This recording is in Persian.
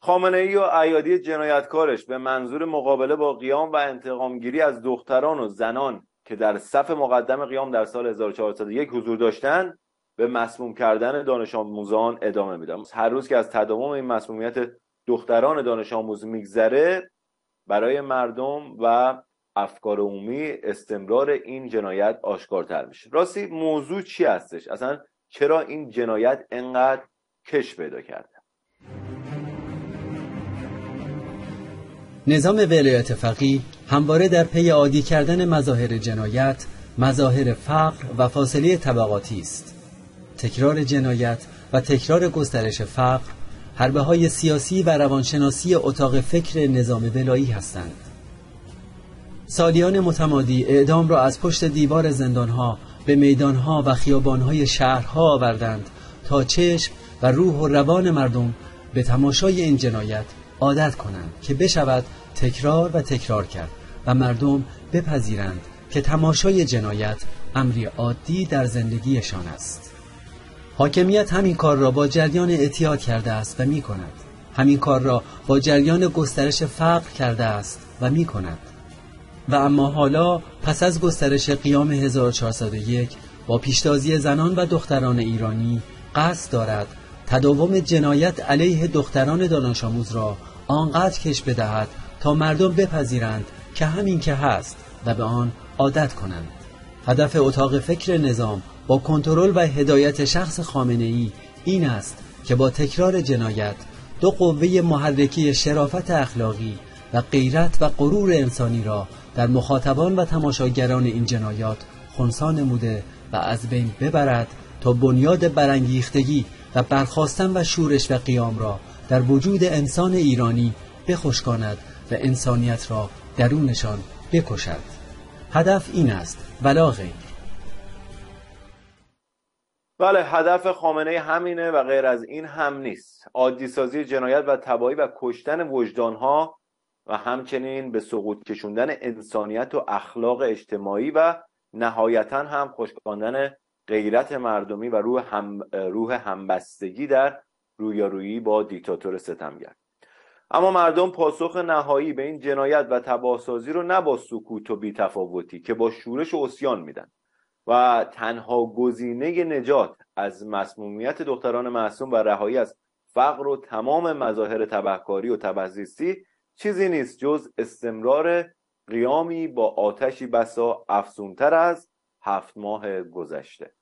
خامنه ای و ایادی جنایتکارش به منظور مقابله با قیام و انتقامگیری از دختران و زنان که در صف مقدم قیام در سال 1401 حضور داشتند به مسموم کردن دانش آموزان ادامه میدم. هر روز که از تداوم این مسمومیت دختران دانش آموز میگذره برای مردم و افکار عمومی استمرار این جنایت آشکارتر میشه. راستی موضوع چی هستش؟ اصلا چرا این جنایت انقدر کش پیدا کرده؟ نظام ولایت فقیه همواره در پی عادی کردن مظاهر جنایت مظاهر فقر و فاصله طبقاتی است. تکرار جنایت و تکرار گسترش فقر حربه های سیاسی و روانشناسی اتاق فکر نظام ولایی هستند. سالیان متمادی اعدام را از پشت دیوار زندانها به میدانها و خیابانهای شهرها آوردند تا چشم و روح و روان مردم به تماشای این جنایت عادت کنند که بشود تکرار و تکرار کرد و مردم بپذیرند که تماشای جنایت امری عادی در زندگیشان است. حاکمیت همین کار را با جریان اعتیاد کرده است و می کند. همین کار را با جریان گسترش فقر کرده است و می کند. و اما حالا پس از گسترش قیام 1401 با پیشتازی زنان و دختران ایرانی قصد دارد تداوم جنایت علیه دختران دانش آموز را آنقدر کش بدهد تا مردم بپذیرند که همین که هست و به آن عادت کنند. هدف اتاق فکر نظام با کنترل و هدایت شخص خامنه ای این است که با تکرار جنایت دو قوه محرکی شرافت اخلاقی و غیرت و غرور انسانی را در مخاطبان و تماشاگران این جنایات خونسا نموده و از بین ببرد تا بنیاد برانگیختگی و برخواستن و شورش و قیام را در وجود انسان ایرانی بخشکاند و انسانیت را درونشان بکشد. هدف این است. ولا غیر. بله هدف خامنه همینه و غیر از این هم نیست. عادی سازی جنایت و تبایی و کشتن وجدانها و همچنین به سقوط کشوندن انسانیت و اخلاق اجتماعی و نهایتا هم خشکاندن غیرت مردمی و روح, هم روح همبستگی در رویارویی با دیکتاتور ستمگر. اما مردم پاسخ نهایی به این جنایت و تباهسازی رو نه با سکوت و بیتفاوتی که با شورش و اسیان میدن و تنها گزینه نجات از مسمومیت دختران معصوم و رهایی از فقر و تمام مظاهر تبهکاری و تبهزیستی چیزی نیست جز استمرار قیامی با آتشی بسا افزونتر از هفت ماه گذشته.